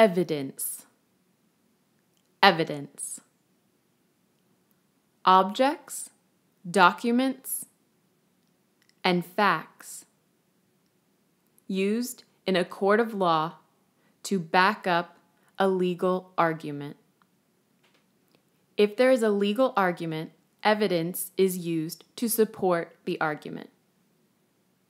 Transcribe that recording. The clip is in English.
evidence, evidence. Objects, documents, and facts used in a court of law to back up a legal argument. If there is a legal argument, evidence is used to support the argument.